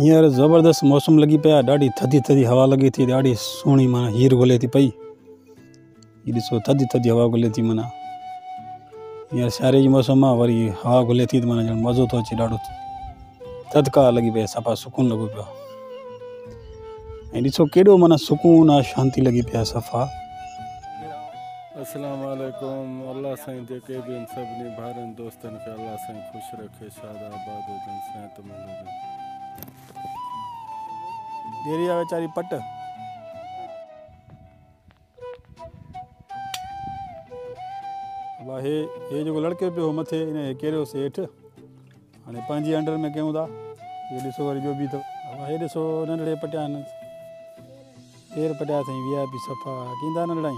हींअर ज़बरदस्त मौसम लॻी पियो ॾाढी थधी थधी हवा लॻे थी ॾाढी सुहिणी माना हीर घुले थी पई हीअ ॾिसो थधी थधी हवा घुले थी माना हींअर सियारे जी मौसम आहे वरी हवा घुले थी त माना ॼण मज़ो थो अचे ॾाढो थधिकार पई आहे सफ़ा सुकून लॻो पियो आहे ऐं ॾिसो माना सुकून आहे शांती पई आहे सफ़ा अस्सलाम वालेकुम अल्लाह साईं जेके बि आहिनि सभिनी भाइरनि दोस्तनि खे अल्लाह साईं ख़ुशि रखे शाद आबाद हुजनि सिहतमंद हुजनि डेरी आहे वीचारी पट। हे हे जेको लड़के पियो मथे, इन किरियोसीं हेठि हाणे पंहिंजी अंडर में कयूं था इहो ॾिसो वरी ॿियो बि अथव हा हे ॾिसो नंढड़े पटिया आहिनि पेर पटिया अथई वी आई पी सफ़ा? कींदा नंढड़ा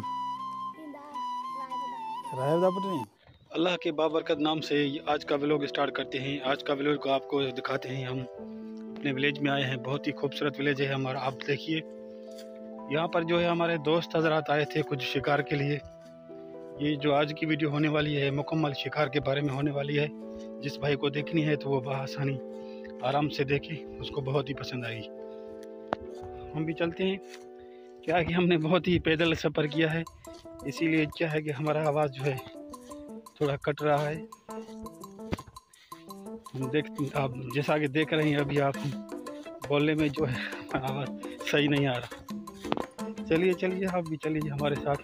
राहिब था पटनी? अल्लाह के बाबरकत नाम से आज का व्लॉग स्टार्ट करते हैं। आज का व्लॉग को आपको दिखाते हैं हम। अपने विलेज में आए हैं। बहुत ही खूबसूरत विलेज है हमारा। आप देखिए। यहाँ पर जो है हमारे दोस्त हजरात आए थे कुछ शिकार के लिए। ये जो आज की वीडियो होने वाली है, मुकम्मल शिकार के बारे में होने वाली है। जिस भाई को देखनी है तो वो बआसानी आराम से देखे, उसको बहुत ही पसंद आएगी हम भी चलते हैं। क्या है कि हमने बहुत ही पैदल सफ़र किया है। इसीलिए क्या है कि हमारा आवाज़ जो है थोड़ा कट रहा है। देख, आप जैसा कि देख रहे हैं, अभी आप बोलने में जो है, आवाज़ सही नहीं आ रहा। चलिए चलिए, आप भी चलिए हमारे साथ।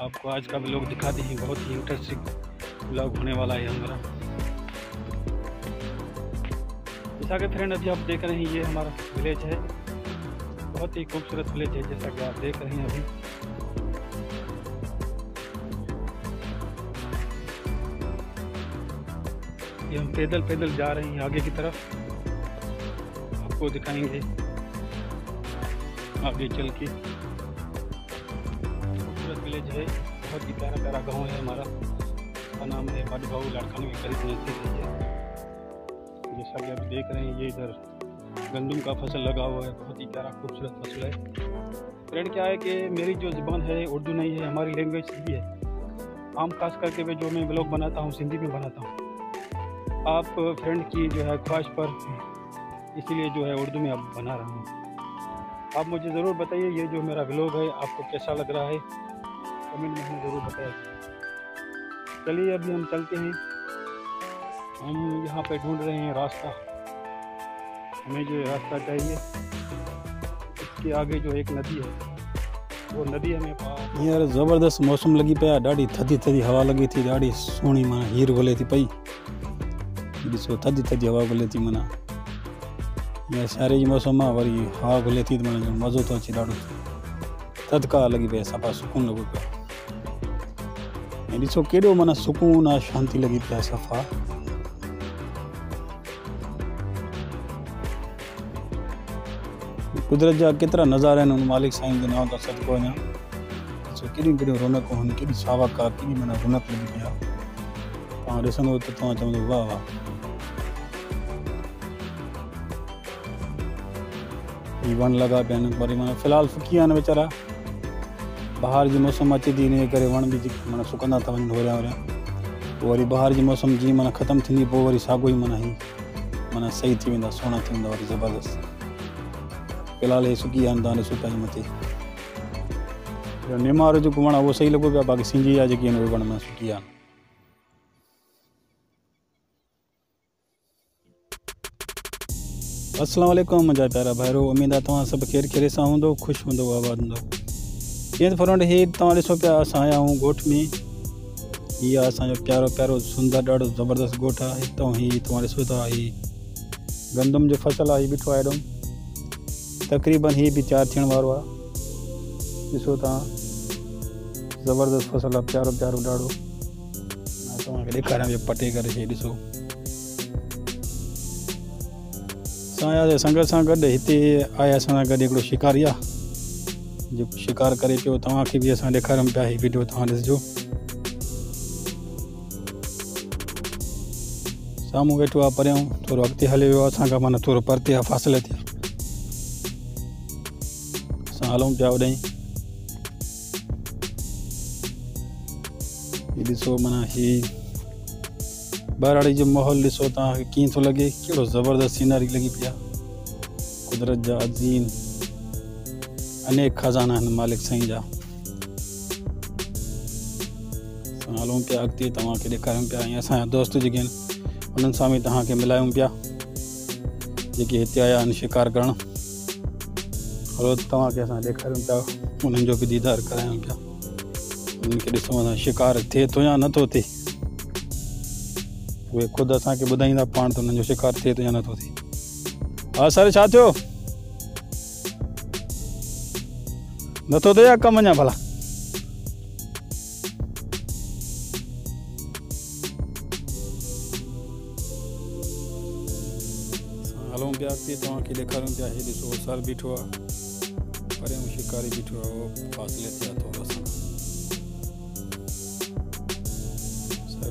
आपको आज का ब्लॉग दिखाते हैं, बहुत ही इंटरेस्टिंग ब्लॉग होने वाला है हमारा। जैसा कि फ्रेंड अभी आप देख रहे हैं, ये हमारा विलेज है। बहुत ही खूबसूरत विलेज है, जैसा कि आप देख रहे हैं अभी। ये हम पैदल पैदल जा रहे हैं आगे की तरफ़। आपको दिखाएँगे आगे चल के। खूबसूरत विलेज है, बहुत ही प्यारा प्यारा गाँव है हमारा। का नाम है बड़ भाऊ लाड़काना के करीब है जैसा कि आप देख रहे हैं, ये इधर गंदम का फ़सल लगा हुआ है, बहुत ही प्यारा खूबसूरत फ़सल है। फ्रेंड क्या है कि मेरी जो ज़बान है, उर्दू नहीं है, हमारी लैंग्वेज सिंधी है। आम खास करके मैं जो मैं ब्लॉग बनाता हूँ, सिंधी में बनाता हूँ। आप फ्रेंड की जो है ख्वाहिश पर इसीलिए जो है उर्दू में अब बना रहा हूँ। आप मुझे ज़रूर बताइए, ये जो मेरा ब्लॉग है, आपको कैसा लग रहा है? कमेंट में हमें ज़रूर बताइए। चलिए, अभी हम चलते हैं। हम यहाँ पे ढूंढ रहे हैं रास्ता। हमें जो रास्ता चाहिए। इसके आगे जो एक नदी है, वो नदी हमें हींअर ज़बरदस्त मौसम लगी पाया। ॾाढी थधी थधी हवा लगी थी, ॾाढी सुहिणी माना हीर घुले थी पई। ॾिसो थधी थधी हवा घुले थी माना हींअर सियारे जी मौसम वरी हवा थी त मज़ो थो अचे ॾाढो थधिकार लॻी पई सफ़ा सुकून आहे ऐं ॾिसो केॾो माना सुकून आहे शांती लॻी पई सफ़ा कुदरत जा केतिरा नज़ारा आहिनि हुन मालिक साईं जो था सदिको वञा ॾिसो केॾियूं केॾियूं रौनकूं आहिनि केॾी सावक आहे केॾी माना रौनक लॻी पई आहे तव्हां ॾिसंदव त तव्हां चवंदव वाह वाह ही लॻा पिया आहिनि वरी माना फ़िलहाल फुकी आहिनि वीचारा बहार जी मौसम अचे थी इन करे वण बि जेके माना सुकंदा था वञनि होरिया होरिया पोइ वरी बहार जी मौसम जीअं माना ख़तमु थींदी पोइ वरी साॻियो ई माना ही। माना सही थी वेंदा सुहिणा थी वरी ज़बरदस्त। फ़िलहाल हे सुकी आहिनि तव्हां ॾिसो पंहिंजे मथे निम वारो जेको वण आहे सही लॻो पियो आहे बाक़ी सिंधी जा जेके में सुकी आहिनि वालेकुम मुंहिंजा प्यारा भाइरो उमेद आहे तव्हां सभु ख़ैर ख़ैर सां हूंदो ख़ुशि हूंदो आबाद हूंदो कीअं त फ्रेंड हे तव्हां ॾिसो असां आया आहियूं में आहे असांजो प्यारो प्यारो सुंदर ॾाढो ज़बरदस्त ॻोठ आहे हितां ही तव्हां ॾिसो था गंदम जो फ़सल आहे ही आहे हेॾो तक़रीबन ही बि तयारु थियण वारो आहे ॾिसो तव्हां ज़बरदस्त फ़सल प्यारो प्यारो ॾाढो माँ पटे करे असां आयासीं संग सां गॾु हिते आहे असां शिकारी आहे शिकार करे पियो, तव्हांखे बि असां ॾेखारियूं पिया वीडियो तव्हां ॾिसिजो। साम्हूं वेठो आहे परियाँ थोरो अॻिते हले वियो आहे असांखां परते आहे फ़ासिले ते। असां हलूं पिया होॾांई हीअ ॾिसो ॿाहिराड़ी जो माहौल ॾिसो तव्हांखे कीअं थो लॻे? कहिड़ो ज़बरदस्त सीनरी लॻी पई आहे कुदरत जा अनेक खज़ाना मालिक साईं जा। हलूं पिया अॻिते तव्हांखे ॾेखारियूं दोस्त जेके आहिनि, उन्हनि सां बि तव्हांखे मिलायूं आया शिकार करणु। हलो, तव्हांखे असां ॾेखारियूं दीदार करायूं पिया। उन्हनि शिकार थो या नथो थिए उहे ख़ुदि असांखे ॿुधाईंदा, पाण त जो शिकार थिए थो या नथो थिए। हा, सर छा थियो? नथो या कमु अञा भला? हलूं पिया सर बीठो आहे शिकारी बीठो आहे फासिले ते आहे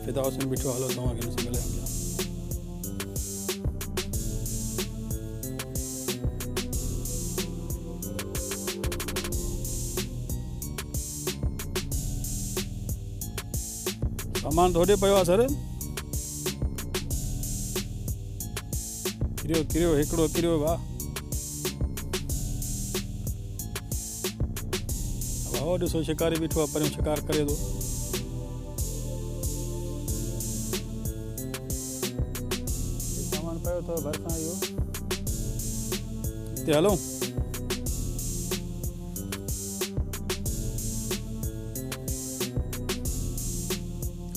फिदा हुसैन बीठो हलो तव्हांखे ॾिसी मिलायूं पिया सामान थोड़े पियो आहे सर। किरियो किरियो, हिकिड़ो, किरियो भाउ भाउ ॾिसो शिकारी बीठो आहे परियों शिकार करे थो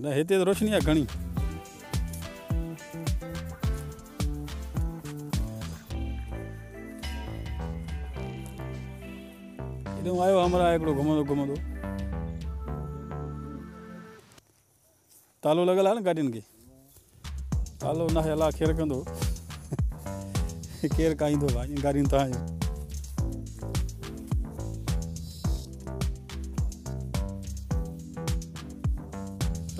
न, हिते त रोशनी आहे घणी। हेॾो आयो हमरा, हिकिड़ो घुमंदो घुमंदो। तालो लॻल आहे न गाॾियुनि खे? तालो न आहे, अलाह केरु कंदो। केरु काईंदो भाई गाॾियूं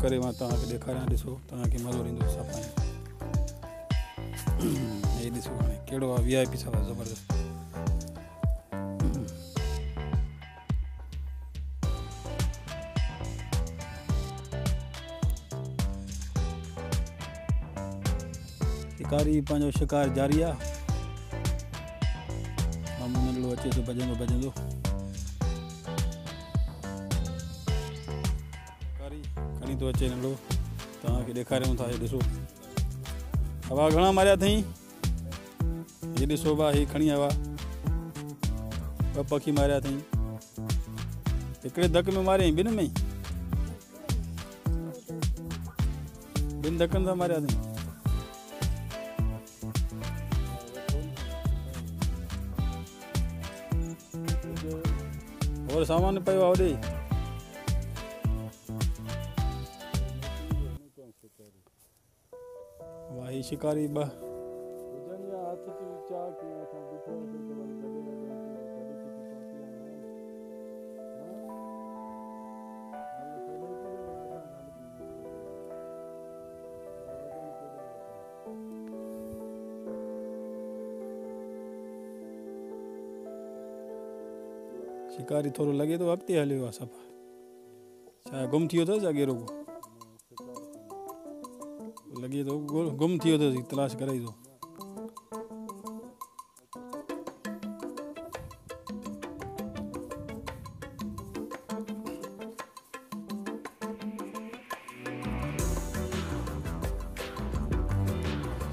करे माँ, तव्हांखे ॾेखारियाँ, ॾिसो मज़ो ईंदो सफ़ा हे ॾिसो हाणे, कहिड़ो आहे वी आई पी सफ़ा ज़बरदस्त। शिकारी पंहिंजो शिकार जारी आहे। मामू नंढड़ो अचे थो, भॼंदो भॼंदो। खणी थो अचे नंढड़ो तव्हांखे ॾेखारियूं था ॾिसो हवा घणा मारिया अथई हे ॾिसो भाउ ही खणी हवा ॿ पखी मारिया अथई हिकिड़े धक में मारियईं ॿिनि में ॿिनि धकनि सां मारिया अथई और सामान पियो आहे होॾे शिकारी ॿ शिकारी थोरो लॻे थो अॻिते हलियो आहे सफ़ा। छा गुम थी वियो अथसि अॻे रुगो लॻे थो गु- गुम थी अथसि तलाश करे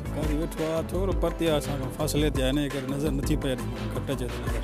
शिकारी थोरो परते फ़ासिले ते आहे नज़र नथी पए घटि अचे नज़र।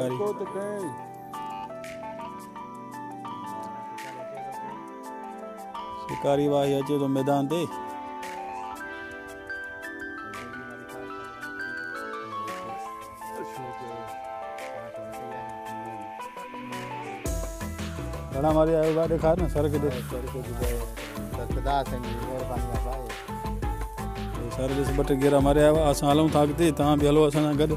त कयईं शिकारी वाही अचे थो मैदान ते। घणा मारे आयो भाउ ॾेखार न, सर खे सर ॾिस ॿ टे गेरा मारे आयो आहे। असां हलूं था अॻिते तव्हां बि हलो असां सां गॾु।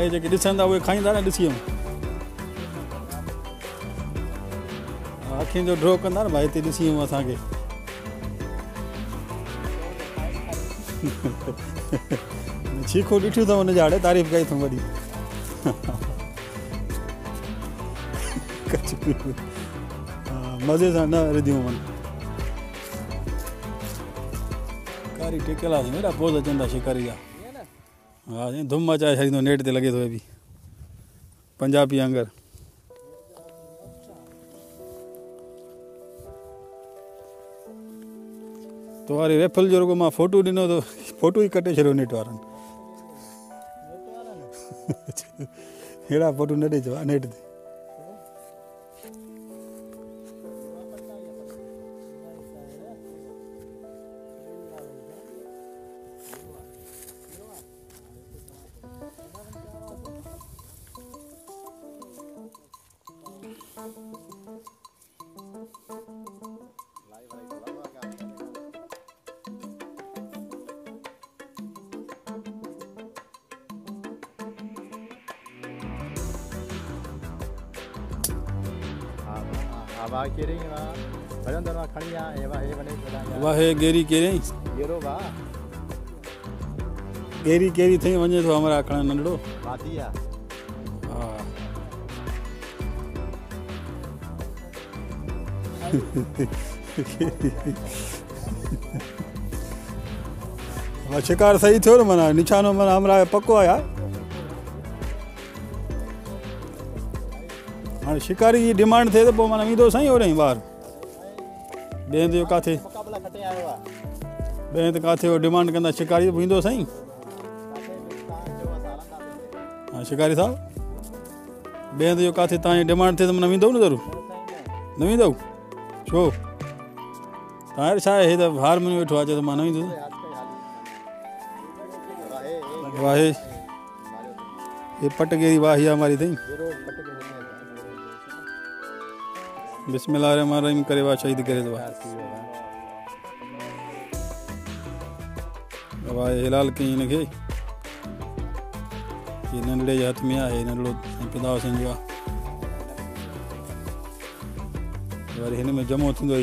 हे, जेके ॾिसंदा, उहे खाईंदा न ॾिसी जो ड्रॉ कंदा न भाई, हिते ॾिसी वञूं असांखे। चीखो ॾिठियूं अथऊं हुनजा हाणे तारीफ़ कई अथऊं वॾी मज़े सां न रिधियूं वञनि कारी टिकियल आहे पोज़ अचनि था शिकारी जा। हा जी धुम मचाए छॾींदो नेट ते लॻे थो बि पंजाबी वांगुरु तो वारी वेफल जो रुगो माँ, फ़ोटो ॾिनो त, फ़ोटो ई कटे छॾियो नेट वारनि अहिड़ा फ़ोटो न ॾिजो नेट ते आवा केरी वा भजन दरवा आ एवा हे बने बधाया वाहे, गेरी कहिड़ी येरो वा गेरी कहिड़ी थई वञे थो हमारा खण नंढड़ो। वादिया शिकार सही थियो न माना, निशानो माना, हमरा पको आहे हाणे शिकारी जी डिमांड थिए त पोइ माना ईंदो साईं ओॾे ॿार। ॿिए हंधि जो काथे? ॿिए हंधि हो डिमांड कंदा शिकारी ईंदो साईं? हा, शिकारी साहब? ॿिए हंधि डिमांड थिए त माना वेंदव न ज़रूरु? न वेंदव? छो? तव्हां छा आहे? हे हार में वेठो आहे, चए त माँ का हे वाहे। हे पट वाही आहे मारी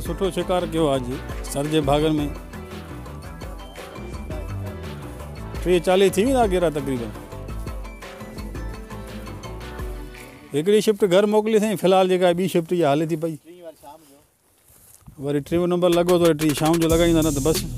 सुठो शिकार कयो आहे सर जे भाॻनि में। टी चाली थी गेरा तक़रीबन। एक शिफ्ट घर मोकली सही फ़िलहाल जेका ॿी शिफ्ट इहा हले थी पई। वरी टियों नंबर लगो तो टी शाम जो लॻाईंदा न त बसि।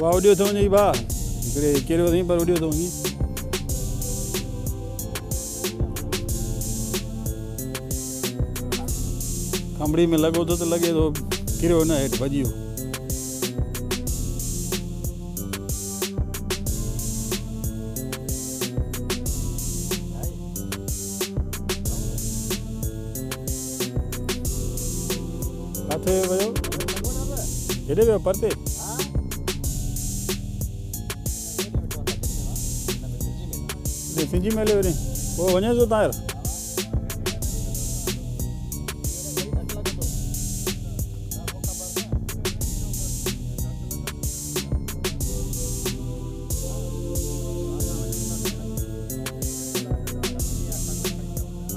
हवा उॾियो थो वञे भाउ हिकिड़े किरियो अथई पर उॾियो थो वञे खंभड़ी में लॻो थो त लॻे थो किरियो न हेठि भॼी वियो किथे वियो हेॾे वियो परते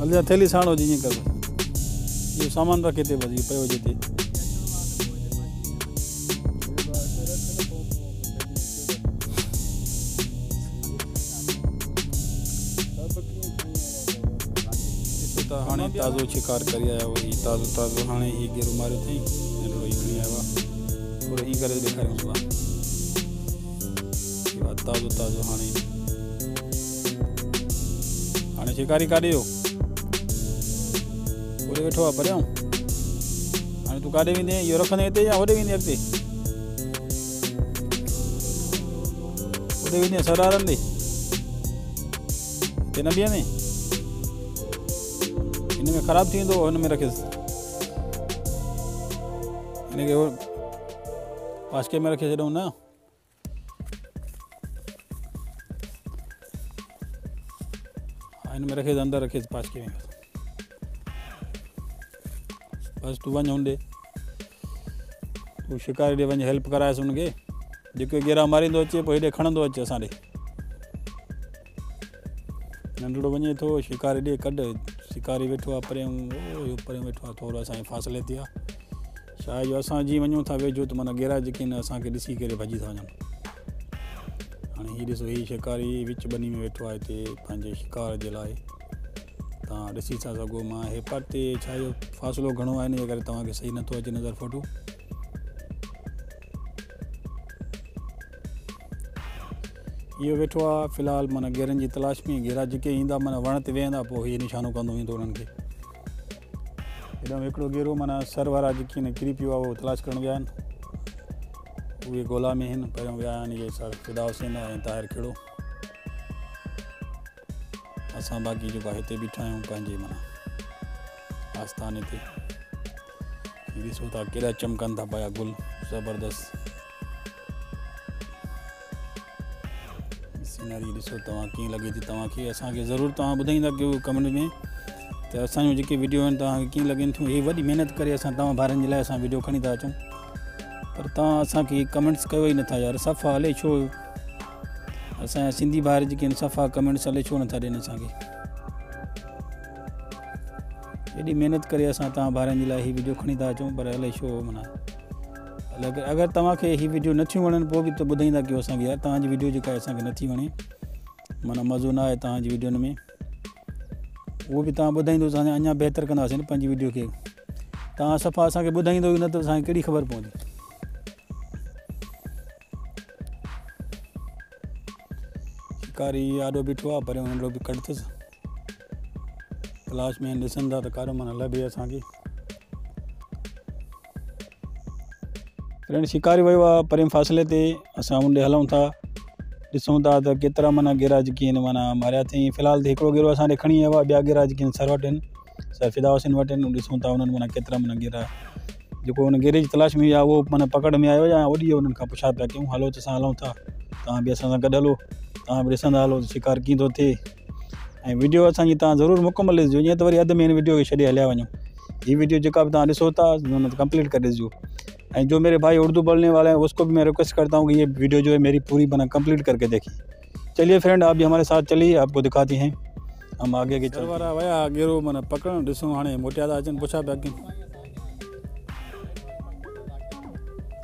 हल जा थैली साणो जीअं कर इहो सामान रखे ते बसि इहो पियो हुजे हिते ॾिसो हाणे ताज़ो शिकार करे आया हुआ हीउ ताज़ो ताज़ो हाणे हीउ गेरो मारियो अथई नंढिड़ो हीउ खणी आयो आहे थोरो ताज़ो ताज़ो हाणे शिकारी वियो होॾे वेठो हाणे तूं काॾे वेंदे इहो रखंदे हिते या होॾे वेंदे अॻिते होॾे वेंदे सरारंदे हिते न बीहंदे हिन में ख़राबु थी हिन में रखियसि हिनखे हो पासके में रखे छॾूं न में रखेसि अंदरि रखेसि पासके में। बसि तूं वञ होॾे तूं शिकारी ॾे वञ हेल्प कराएसि हुनखे जेको गेरा मारींदो अचे, पोइ हेॾे खणंदो अचे असां ॾे नंढिड़ो वञे शिकारी ॾे कढ। शिकारी वेठो इहो परियाँ वेठो आहे थोरो असांजे फासले ते आहे छा जो असां जीअं था वेझो, त माना गेरा जेके आहिनि, असांखे था वञनि। हीउ ॾिसो हीउ शिकारी विच ॿनी में वेठो आहे हिते पंहिंजे शिकार जे लाइ तव्हां ॾिसी था सघो माँ हे परते छा जो फ़ासिलो घणो आहे इन जे करे तव्हांखे सही नथो अचे नज़र फ़ोटो इहो वेठो आहे फ़िलहालु माना गेरनि जी तलाश में गेरा जेके ईंदा माना वण ते वेहंदा पोइ हीअ निशानो कंदो वेंदो उन्हनि खे हेॾां हिकिड़ो गेरो माना सर वारा जेके आहिनि किरी पियो आहे उहो तलाश करणु विया आहिनि उहे ॻोल्हा में आहिनि पहिरियों विया आहिनि इहे सर फिदा हुसैन ऐं ताहिर खेड़ो। असां बाक़ी जेको हिते बीठा आहियूं पंहिंजे माना आस्थाने ते। था केॾा चमकनि था पिया गुल, ज़बरदस्त। सीनरी ॾिसो तव्हां लॻे थी, तव्हांखे असांखे ज़रूरु तव्हां ॿुधाईंदा कयो कमेंट में। त असांजूं जेके वीडियो आहिनि, तव्हांखे कीअं लॻनि थियूं इहे वॾी महिनत वीडियो खणी था अचूं। पर तव्हां असांखे कमेंट्स कयो ई नथा यार, सफ़ा हले छो? असांजा सिंधी ॿार सफ़ा कमेंट्स हले छो नथा ॾियनि असांखे? एॾी महिनत करे असां तव्हां वीडियो खणी था अचूं, पर हले छो माना? अगरि अगरि तव्हांखे हीअ वीडियो नथियूं वणनि, पोइ बि त ॿुधाईंदा कयो असांखे यार, तव्हांजी वीडियो जेका आहे असांखे नथी वणे। माना मज़ो न आहे तव्हांजी में। उहो बि तव्हां ॿुधाईंदो, असां अञा न वीडियो खे। तव्हां सफ़ा असांखे ॿुधाईंदो ई न त असांखे ख़बर पवंदी? शिकारी आॾो बीठो आहे पर हुन बि कढ क्लास में ॾिसनि था त कारो माना असांखे फ्रेंड, शिकारी वियो आहे फ़ासिले ते असां उन ॾे हलूं था। ॾिसूं था त केतिरा माना गेरा जेके आहिनि माना मारिया अथई फ़िलहालु त हिकिड़ो गेरो असां खणी आयो आहे ॿिया गेरा जेके सर वटि सर फिदा हुसैन वटि था उन्हनि माना केतिरा माना गेरा। जेको हुन गेरे जी तलाश में आहे उहो माना पकड़ में आयो, या ओॾी खां पुछा पिया कयूं हलो त असां हलूं था तव्हां बि असां सां हलो तव्हां हलो, शिकार कीअं थो थिए। ऐं वीडियो असांजी तव्हां ज़रूरु मुकमल ॾिसिजो, ईअं त वरी में वीडियो खे छॾे हलिया वञो। हीअ वीडियो जेका बि तव्हां ॾिसो था कंप्लीट करे ॾिसिजो। जो मेरे भाई उर्दू बोलने वाले हैं, उसको भी मैं रिक्वेस्ट करता हूँ कि ये वीडियो जो है मेरी पूरी बना कंप्लीट करके देखिए चलिए फ्रेंड आप भी हमारे साथ चलिए, आपको दिखाते हैं। हम आगे के चल गेरो माना पकड़ण ॾिसूं हाणे मोटिया था अचनि पुछा पिया कयूं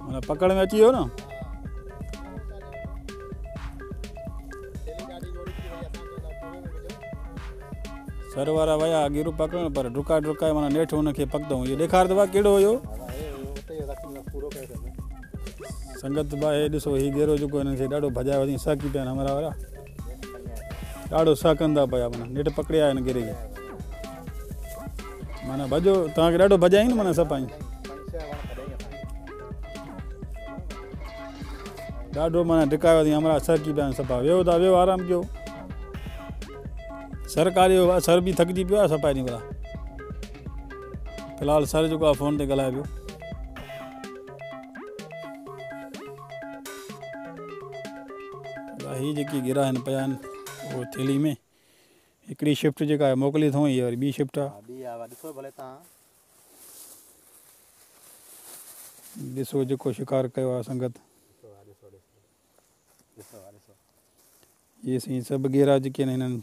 माना पकड़ में अची वियो न सर वारा वया, गेरो पकड़ण पर डुका डुकाए माना नेठि हुनखे पकदऊं इहो ॾेखार त कहिड़ो हुयो संगत भाई ॾिसो हीउ गेरो जेको हिननि खे ॾाढो भॼायो वञी पिया आहिनि हमारा वारा ॾाढो साकंदा पिया माना नेठि पकड़िया आहिनि गेरे खे माना भॼो तव्हांखे ॾाढो भॼाई न माना सफ़ाई ॾाढो माना टिकायो अथई हमारा सरकी पिया आहिनि सफ़ा वियो था वियो आराम कयो। सरकारी सर बि थकिजी पियो आहे सफ़ाई ॾींहुं भला फ़िलहालु सर जेको आहे फ़ोन ते ॻाल्हाए पियो। हीअ जेकी गिरा आहिनि पिया आहिनि उहो थैली में हिकिड़ी शिफ्ट जेका आहे मोकिली अथऊं हीअ वरी ॿी शिफ्ट। आहे ॾिसो जेको शिकार कयो आहे संगत। हा हा इहे साईं सभु गेरा जेके आहिनि हिननि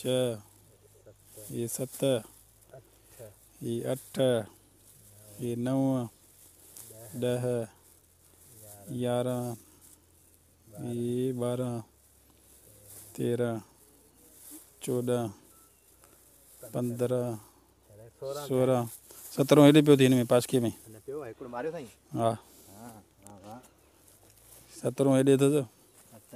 छह हे सत हे अठ हे नव ॾह यारहं हे ॿारहं तेरहं। चोॾहं पंद्रहं। सोरहं सोरहं सत्रहों हेॾे पियो थिए हिन में। पासके में हा सत्रहों हेॾे अथसि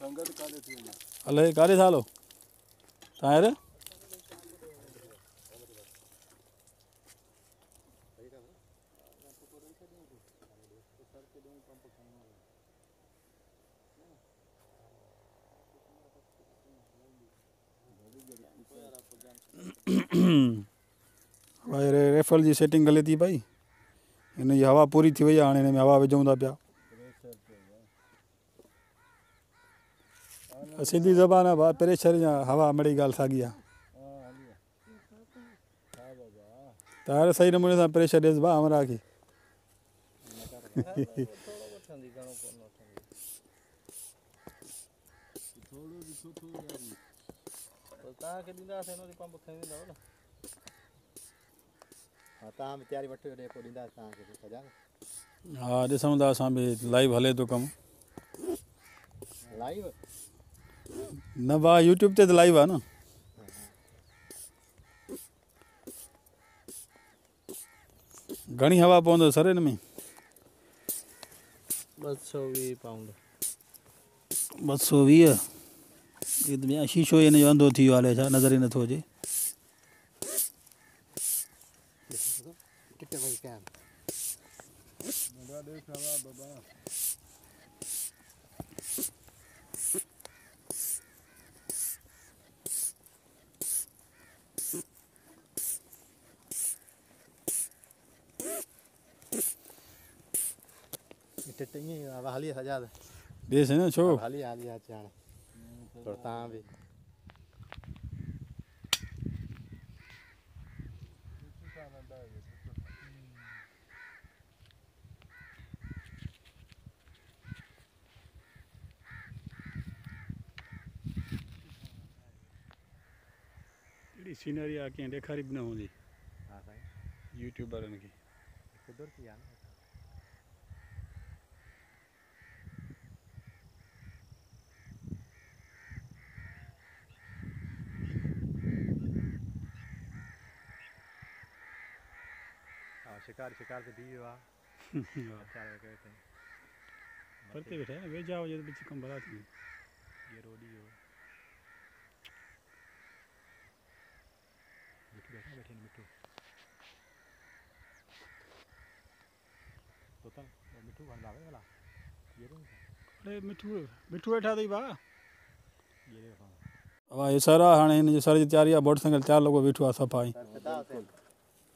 संगत काॾे थी वञे हले काॾे था हलो तव्हां यार ॿाहिरि मफ़ल जी सेटिंग गले थी पई हिन हवा पूरी थी वई आहे हाणे में हवा विझूं था पिया। सिंधी ज़बान प्रेशर या हवा मड़ी ॻाल्हि साॻी आहे त सही नमूने सां प्रेशर ॾियसि भाउ हिन वेंदव न हा ॾींदासीं हा बि लाइव हले थो कमु लाइव न भाउ यूट्यूब ते त लाइव आहे न। घणी हवा पवंदो सर हिन में। ॿ सौ वीह पाउंड ॿ सौ वीह त शीशो हिन जो अंधो थी वियो हले छा नज़र ई नथो अचे किथे वई कयां टिट ईअं हवा हली सॼा न छो हली हली अचे हाणे थोरो तव्हां सीनरी आहे कंहिं ॾेखारी बि न हूंदी हा साईं यूट्यूबरनि खे कुदरती आहे न शिकार शिकार ते अच्छा कयो अथईं परते वेठा आहे न वेझा हुजे त पिछ कमु भला थी ये रोडी हो मिठू बैठा बैठे न मिठू तो तन मिठू वन लावे वाला। ये रे अरे मिठू मिठू वेठा अथई भाउ ये हाँ हवा हे सर हाणे हिन जी सर तयारी आहे मोटर साइकिल चार लॻो बीठो आहे सफ़ा ई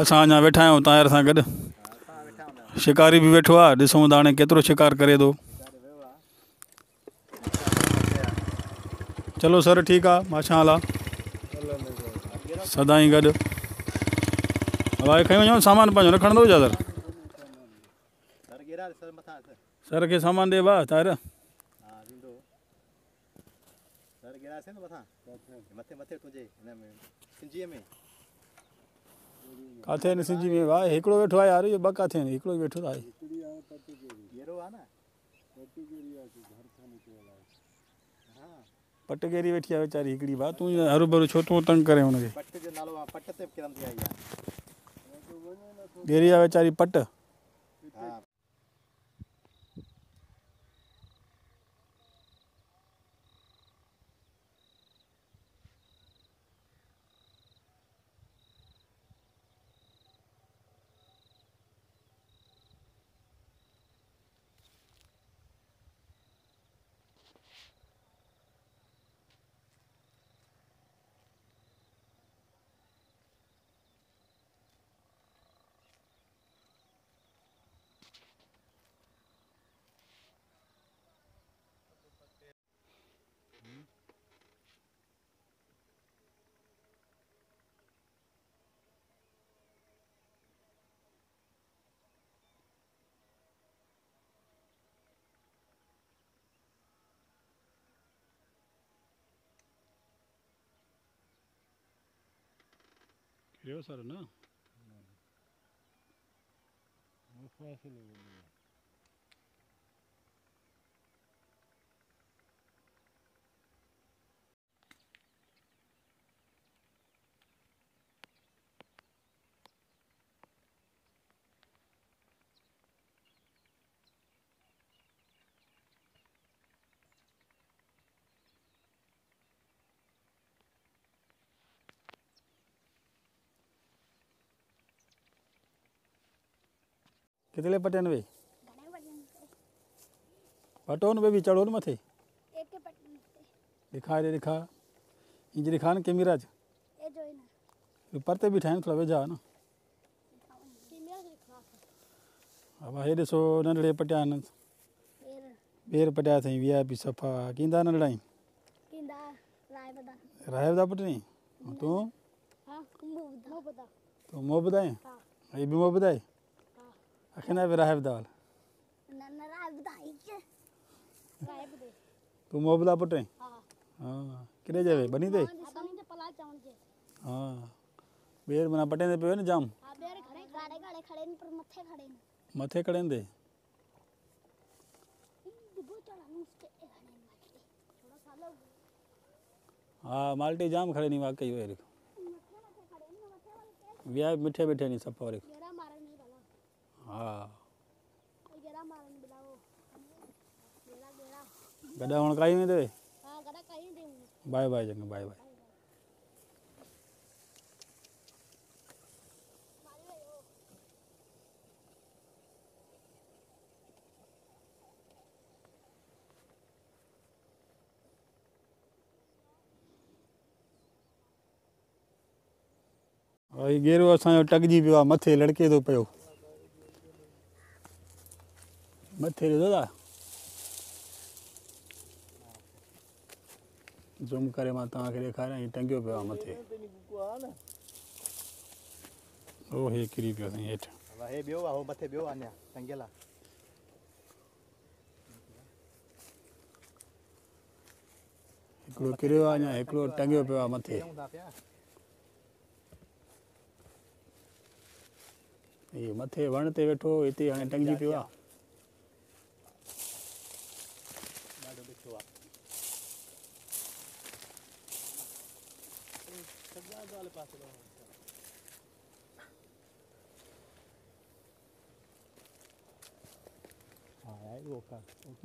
असां अञा वेठा आहियूं ताहिर सां शिकारी बि वेठो आहे, ॾिसूं था हाणे केतिरो शिकार करे थो। चलो सर, ठीकु माशा अला सदाईं गॾु। हवाए खणी वञो, सामान पंहिंजो न खणंदो छा सर। सर खे सामान ॾे भाउ हा न मथे। मथे तुंहिंजे हिन में सिंजीअ में। किथे आहिनि सिंधी में भाउ हिकिड़ो वेठो आहे यार इहो ॿ किथे आहिनि हिकिड़ो वेठो आहे। पटगेरी वेठी आहे वीचारी हिकिड़ी भाउ तूं हरू भरू छो तूं तंग करे हुनखे। गेरी आहे वीचारी पट। हा सर न कितने ते पटो न बि चढ़ो न मथे। एक के पटन ते ॾेखार ॾे ॾेखार इंज ॾेखार न कैमरा च ए जो ही ना। परते बीठा आहिनि थोरा वेझा न। खास हा ॾिसो नंढड़े पटिया आहिनि फिर ॿेर पटिया अथई वी आई पी सफ़ा। कींदा नंढड़ा बदा राहिब था पुटनी तूं? हाँ तूं मोह ॿुधाए हाँ। हे बि मोह ॿुधाए के राय बदे तूं ॿुधा पुट हाँ हा किथे जावे बनी बनी जे हा ॿेर माना पटे पियो न जाम बेर मथे खड़े लोग हा माल्टी जाम खड़े नी वाकई वे मथे मथे खड़े न मथे वाले के विया मिठे मिठे नी सफ़ा वरी गेरा मारन नहीं हा हुण काई वेंदे हाँ कहीं दे बाय बाय चङो बाय बाय। गेरो असांजो टकजी पियो आहे मथे लड़के थो पियो। मथे ॾिसो था ज़ूम करे मां तव्हांखे ॾेखारियां हीउ टंगियो पियो आहे मथे ओ हे किरी पियो अथई हेठि હવે હે બેવો આ હો મથે બેવો આને ટંગેલા हिकिड़ो किरियो आहे अञा हिकिड़ो टंगियो पियो आहे मथे કેવું થા પ્યા हीउ मथे वण ते वेठो हिते हाणे टंगी पियो आहे Barcelona.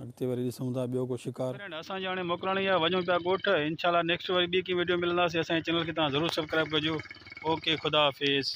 अॻिते वरी ॾिसूं था ॿियो को शिकार। असांजी हाणे मोकिलणी आहे वञूं पिया ॻोठ। इनशाला नेक्स्ट वरी बी की वीडियो मिलंदासीं। असांजे चैनल खे तव्हां ज़रूरु सब्सक्राइब कजो। ओके ख़ुदा हाफ़िज़